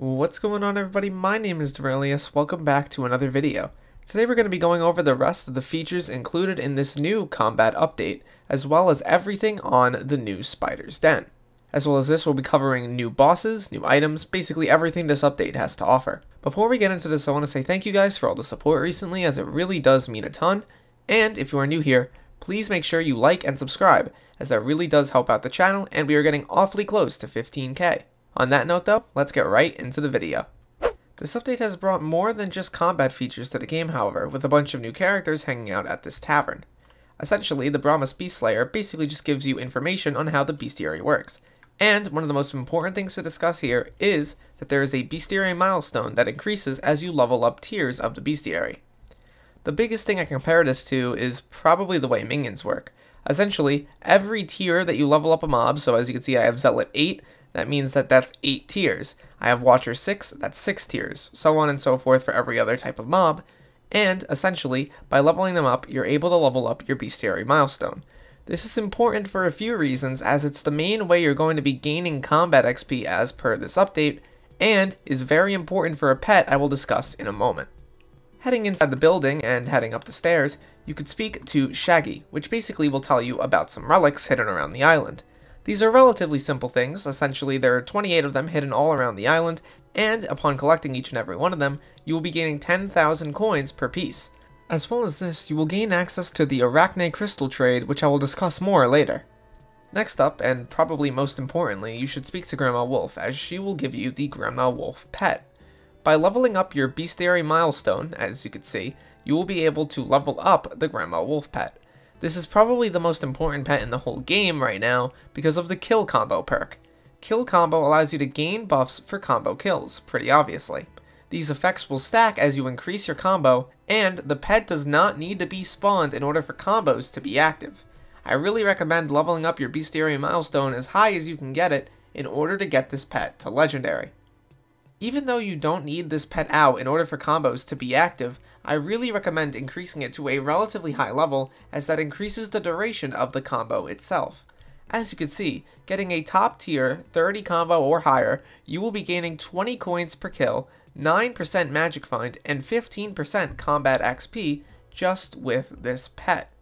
What's going on everybody, my name is Derailious, welcome back to another video. Today we're going to be going over the rest of the features included in this new combat update, as well as everything on the new Spider's Den. As well as this, we'll be covering new bosses, new items, basically everything this update has to offer. Before we get into this, I want to say thank you guys for all the support recently, as it really does mean a ton, and if you are new here, please make sure you like and subscribe, as that really does help out the channel, and we are getting awfully close to 15k. On that note though, let's get right into the video. This update has brought more than just combat features to the game however, with a bunch of new characters hanging out at this tavern. Essentially, the Bramass Beast Slayer basically just gives you information on how the bestiary works. And one of the most important things to discuss here is that there is a bestiary milestone that increases as you level up tiers of the bestiary. The biggest thing I compare this to is probably the way minions work. Essentially, every tier that you level up a mob, so as you can see I have Zealot 8, that means that that's 8 tiers. I have Watcher 6, that's 6 tiers, so on and so forth for every other type of mob. And, essentially, by leveling them up, you're able to level up your bestiary milestone. This is important for a few reasons, as it's the main way you're going to be gaining combat XP as per this update, and is very important for a pet I will discuss in a moment. Heading inside the building and heading up the stairs, you could speak to Shaggy, which basically will tell you about some relics hidden around the island. These are relatively simple things, essentially there are 28 of them hidden all around the island, and upon collecting each and every one of them, you will be gaining 10,000 coins per piece. As well as this, you will gain access to the Arachne Crystal trade, which I will discuss more later. Next up, and probably most importantly, you should speak to Grandma Wolf, as she will give you the Grandma Wolf pet. By leveling up your bestiary milestone, as you can see, you will be able to level up the Grandma Wolf pet. This is probably the most important pet in the whole game right now because of the kill combo perk. Kill combo allows you to gain buffs for combo kills, pretty obviously. These effects will stack as you increase your combo, and the pet does not need to be spawned in order for combos to be active. I really recommend leveling up your Bestiary milestone as high as you can get it in order to get this pet to Legendary. Even though you don't need this pet out in order for combos to be active, I really recommend increasing it to a relatively high level as that increases the duration of the combo itself. As you can see, getting a top tier 30 combo or higher, you will be gaining 20 coins per kill, 9% magic find, and 15% combat XP just with this pet.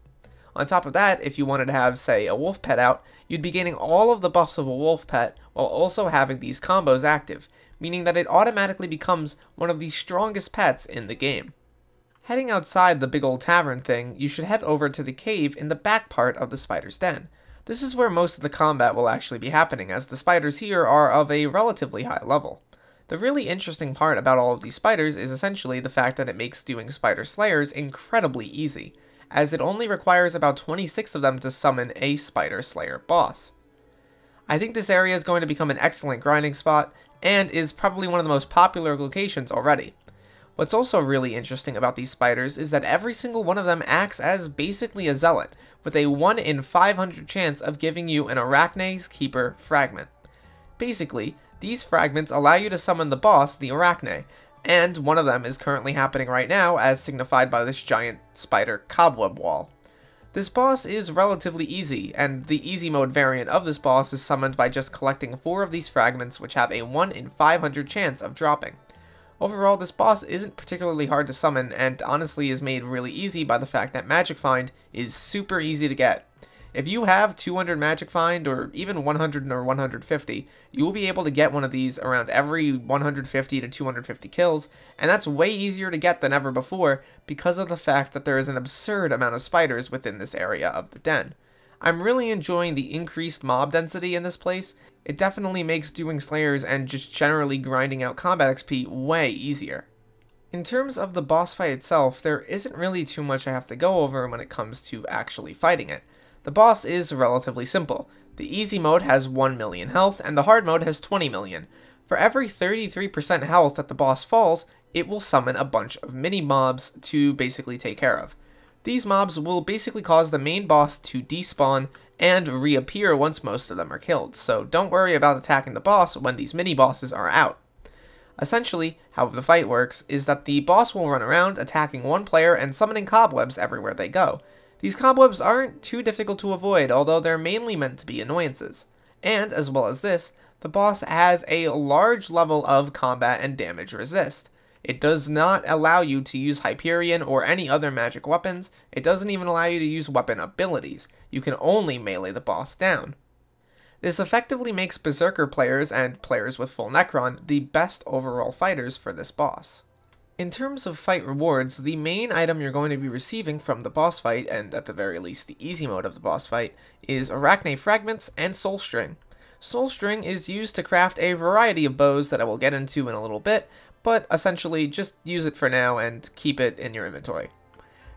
On top of that, if you wanted to have, say, a wolf pet out, you'd be gaining all of the buffs of a wolf pet while also having these combos active, meaning that it automatically becomes one of the strongest pets in the game. Heading outside the big old tavern thing, you should head over to the cave in the back part of the spider's den. This is where most of the combat will actually be happening, as the spiders here are of a relatively high level. The really interesting part about all of these spiders is essentially the fact that it makes doing spider slayers incredibly easy, as it only requires about 26 of them to summon a spider slayer boss. I think this area is going to become an excellent grinding spot, and is probably one of the most popular locations already. What's also really interesting about these spiders is that every single one of them acts as basically a zealot, with a 1 in 500 chance of giving you an Arachne's Keeper fragment. Basically, these fragments allow you to summon the boss, the Arachne, and one of them is currently happening right now as signified by this giant spider cobweb wall. This boss is relatively easy, and the easy mode variant of this boss is summoned by just collecting 4 of these fragments which have a 1 in 500 chance of dropping. Overall, this boss isn't particularly hard to summon, and honestly is made really easy by the fact that Magic Find is super easy to get. If you have 200 Magic Find, or even 100 or 150, you will be able to get one of these around every 150 to 250 kills, and that's way easier to get than ever before because of the fact that there is an absurd amount of spiders within this area of the den. I'm really enjoying the increased mob density in this place. It definitely makes doing slayers and just generally grinding out combat XP way easier. In terms of the boss fight itself, there isn't really too much I have to go over when it comes to actually fighting it. The boss is relatively simple. The easy mode has 1 million health, and the hard mode has 20 million. For every 33% health that the boss falls, it will summon a bunch of mini mobs to basically take care of. These mobs will basically cause the main boss to despawn and reappear once most of them are killed, so don't worry about attacking the boss when these mini bosses are out. Essentially, how the fight works is that the boss will run around attacking one player and summoning cobwebs everywhere they go. These cobwebs aren't too difficult to avoid, although they're mainly meant to be annoyances. And, as well as this, the boss has a large level of combat and damage resist. It does not allow you to use Hyperion or any other magic weapons. It doesn't even allow you to use weapon abilities. You can only melee the boss down. This effectively makes Berserker players and players with full Necron the best overall fighters for this boss. In terms of fight rewards, the main item you're going to be receiving from the boss fight, and at the very least the easy mode of the boss fight, is Arachne Fragments and Soul String. Soul String is used to craft a variety of bows that I will get into in a little bit, but essentially just use it for now and keep it in your inventory.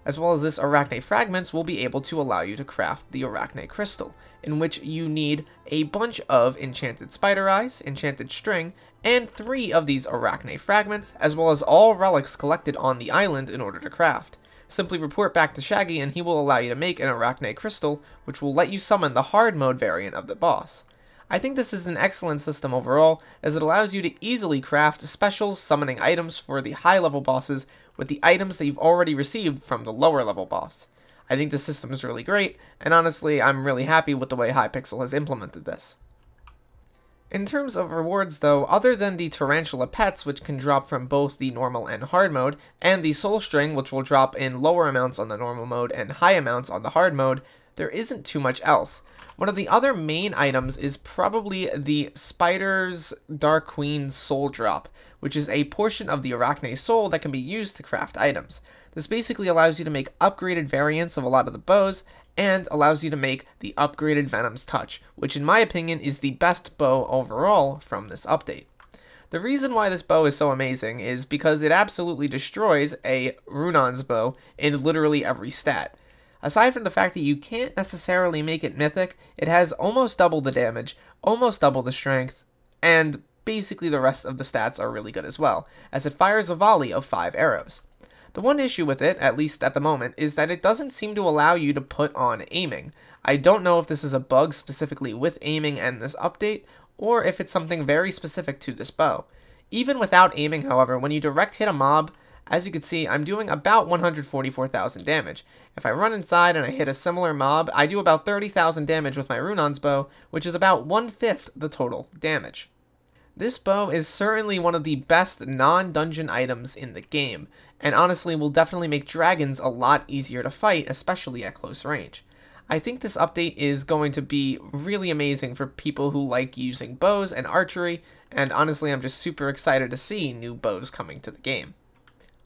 As well as this Arachne Fragments will be able to allow you to craft the Arachne Crystal, in which you need a bunch of Enchanted Spider Eyes, Enchanted String, and three of these Arachne Fragments, as well as all relics collected on the island in order to craft. Simply report back to Shaggy and he will allow you to make an Arachne Crystal, which will let you summon the hard mode variant of the boss. I think this is an excellent system overall, as it allows you to easily craft special summoning items for the high level bosses with the items that you've already received from the lower level boss. I think the system is really great, and honestly, I'm really happy with the way Hypixel has implemented this. In terms of rewards though, other than the Tarantula pets which can drop from both the normal and hard mode, and the Soul String which will drop in lower amounts on the normal mode and high amounts on the hard mode, there isn't too much else. One of the other main items is probably the Spider's Dark Queen Soul Drop, which is a portion of the Arachne Soul that can be used to craft items. This basically allows you to make upgraded variants of a lot of the bows, and allows you to make the upgraded Venom's Touch, which in my opinion is the best bow overall from this update. The reason why this bow is so amazing is because it absolutely destroys a Runaan's bow in literally every stat. Aside from the fact that you can't necessarily make it mythic, it has almost double the damage, almost double the strength, and basically the rest of the stats are really good as well, as it fires a volley of 5 arrows. The one issue with it, at least at the moment, is that it doesn't seem to allow you to put on aiming. I don't know if this is a bug specifically with aiming and this update, or if it's something very specific to this bow. Even without aiming, however, when you direct hit a mob, as you can see, I'm doing about 144,000 damage. If I run inside and I hit a similar mob, I do about 30,000 damage with my Runaan's bow, which is about one-fifth the total damage. This bow is certainly one of the best non-dungeon items in the game, and honestly will definitely make dragons a lot easier to fight, especially at close range. I think this update is going to be really amazing for people who like using bows and archery, and honestly I'm just super excited to see new bows coming to the game.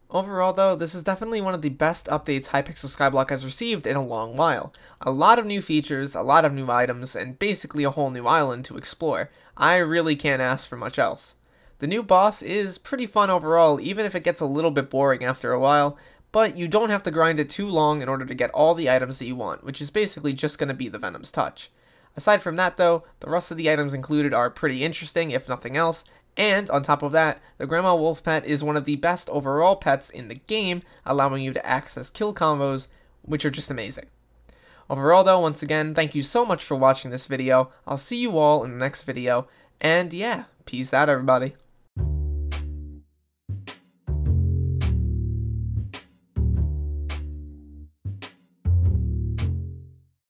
Overall though, this is definitely one of the best updates Hypixel Skyblock has received in a long while. A lot of new features, a lot of new items, and basically a whole new island to explore. I really can't ask for much else. The new boss is pretty fun overall, even if it gets a little bit boring after a while, but you don't have to grind it too long in order to get all the items that you want, which is basically just going to be the Venom's Touch. Aside from that though, the rest of the items included are pretty interesting if nothing else, and on top of that, the Grandma Wolf pet is one of the best overall pets in the game, allowing you to access kill combos, which are just amazing. Overall though, once again, thank you so much for watching this video. I'll see you all in the next video, and yeah, peace out everybody.